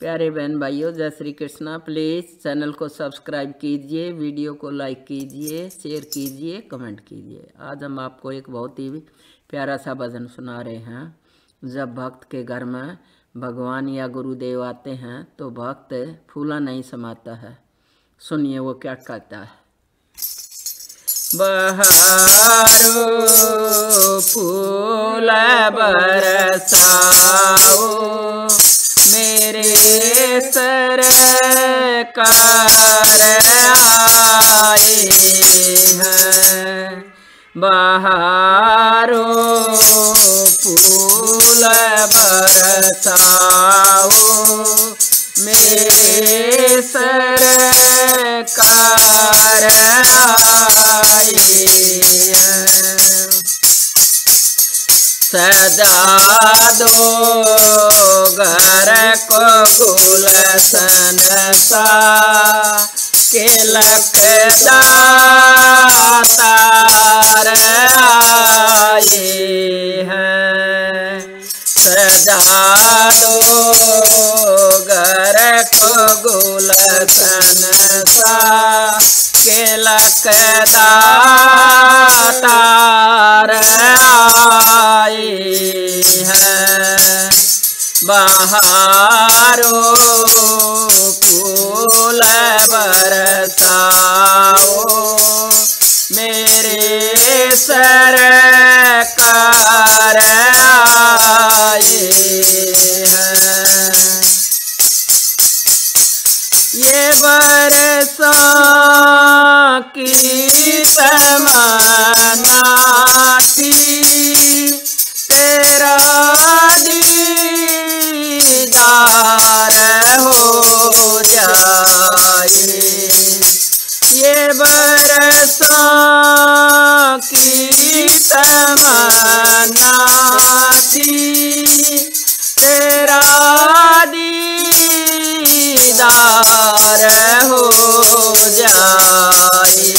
प्यारे बहन भाइयों, जय श्री कृष्णा। प्लीज़ चैनल को सब्सक्राइब कीजिए वीडियो को लाइक कीजिए शेयर कीजिए कमेंट कीजिए। आज हम आपको एक बहुत ही प्यारा सा भजन सुना रहे हैं। जब भक्त के घर में भगवान या गुरुदेव आते हैं तो भक्त फूला नहीं समाता है। सुनिए वो क्या कहता है। बहारो फूल बरसाओ सरकार हैं। बहारो फूल बरसाओ मेरे सरकार सजा दो घर को गुलशन सा के लखदातार आए हैं। सजा दो घर को गुलशन सा के लखदातार आए हैं। बहारो फूल बरसाओ मेरे सरकार समानाथी तेरा दीदार हो जाए।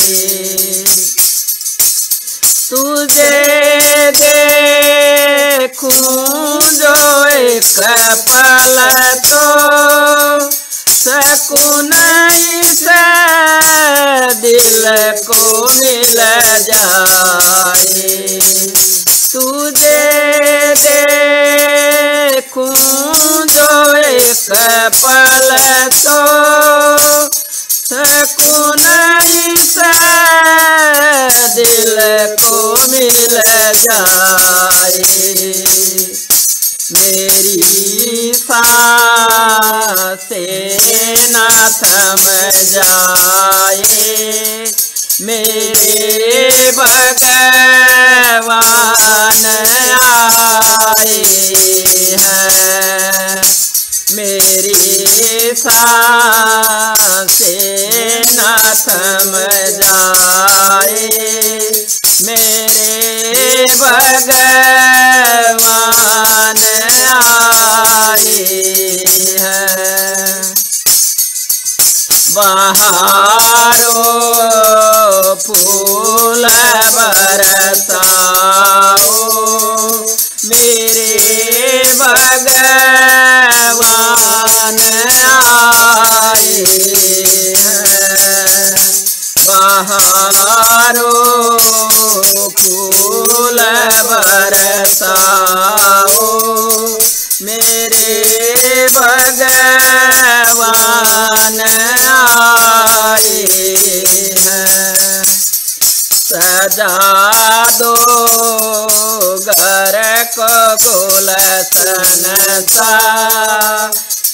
तुझे देखूँ जो एक पल तो सकून से दिल को तो सकून से दिल को मिल जाए। मेरी साँसें ना थम जाए। मेरे भगवान आए हैं। मेरी साँसें न थम जाए। मेरे भगवान आए हैं। बहारो भगवान आए। हैं फूल बरसाओ। मेरे भगवान आए हैं। सजा दो घर को गुलशन सा।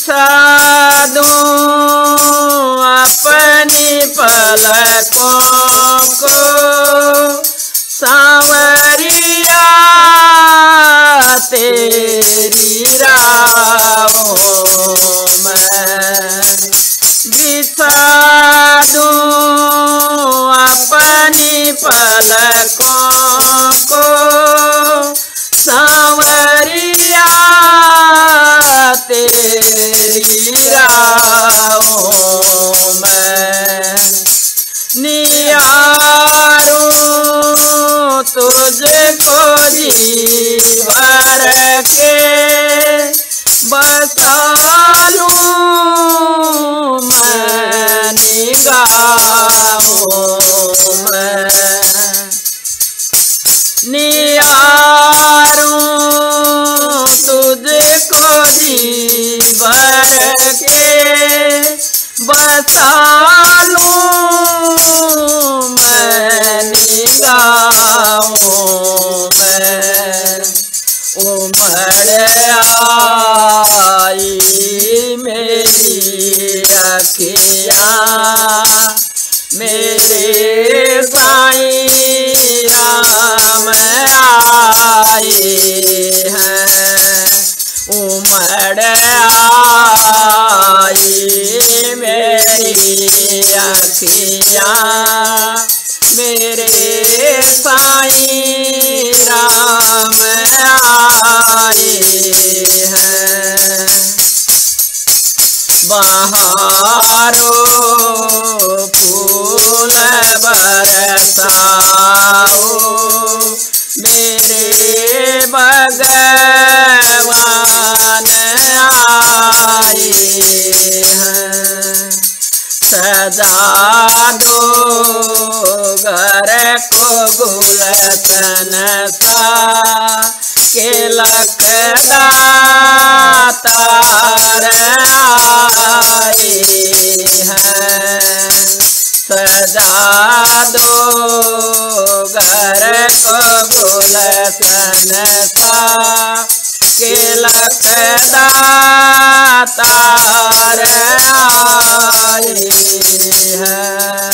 बिछा अपनी पलकों नियारूं तुझको जी भर के बसालूं मैं निगाहों में उमड़ आई मेरी अखियाँ मेरे राम आए हैं। उमड़ आई मेरी अखियाँ। मेरे साई राम आए बहारो फूल बरसाओ। मेरे भगवान आए हैं। सजा दो घर को गुलशन सा। के लखदातार आए हैं। सजा दो घर को गुलशन सा। के लखदातार आए हैं।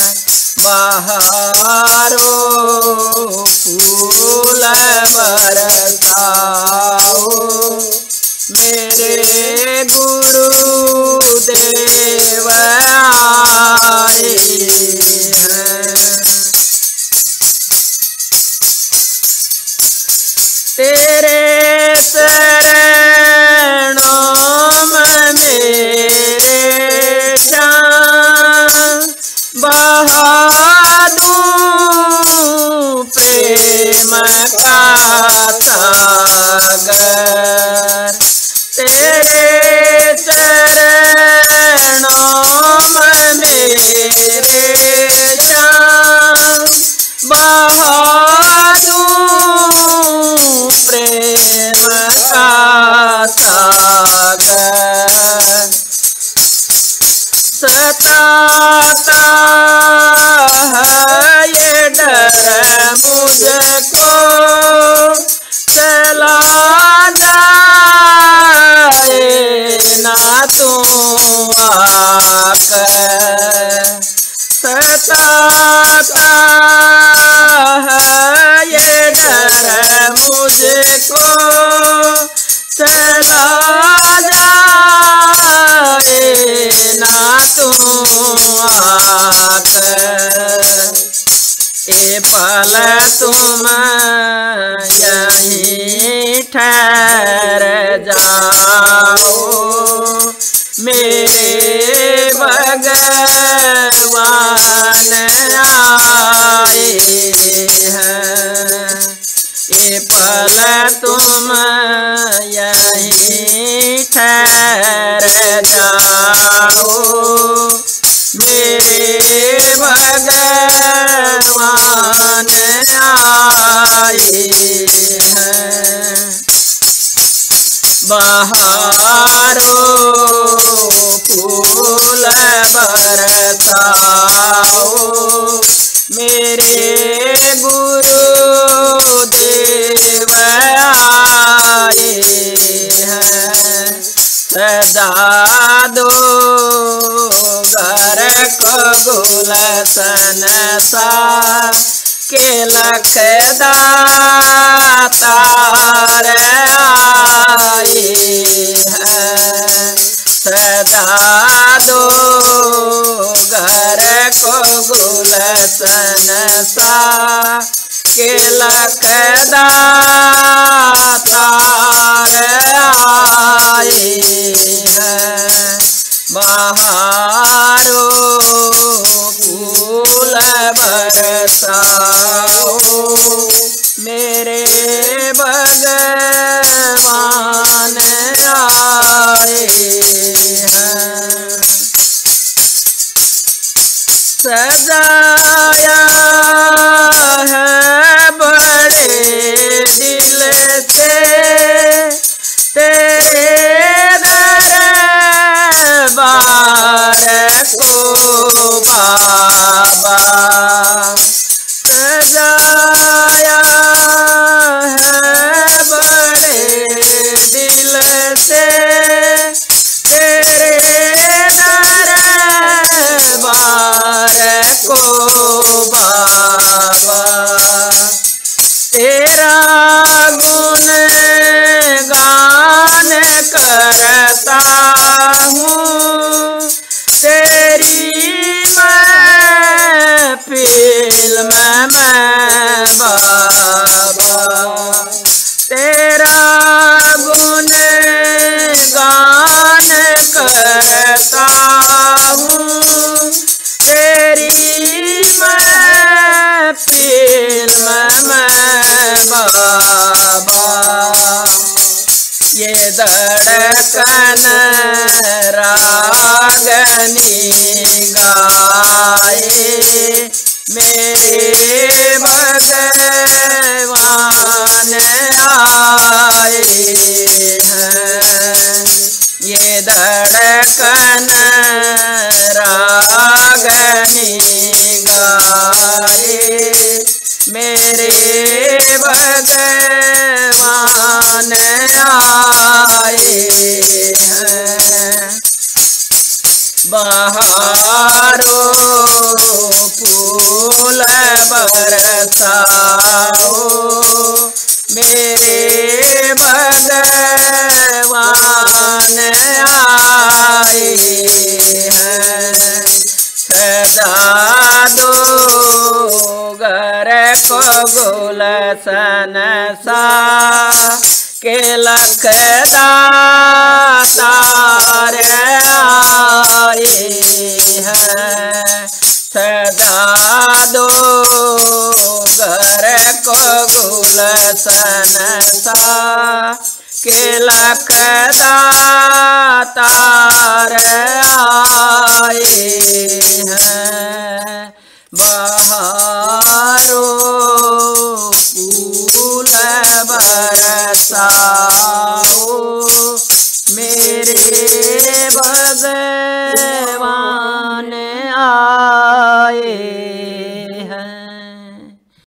भगवान आए हैं। ये पल तुम यहीं ठहर जाओ। मेरे भगवान आए हैं। बहारो के लखदातार आए हैं। सदा दो घर को गुलशन सा के लखदातार आए हैं। बहारो बरसाओ। मेरे भगवान आए सजाया है बड़े दिल से। तेरे दरबार को बाबा बाबा ये धड़कन रागनी गाए मेरे भगवान आए हैं। ये धड़कन रागनी गाए मेरे भगवान आए हैं। बहारो फूल बरसाओ। मेरे भगवान आए को गुलशन सा के लख लखदातार आए हैं। सदा दो घर को गुलशन सा के लखदातार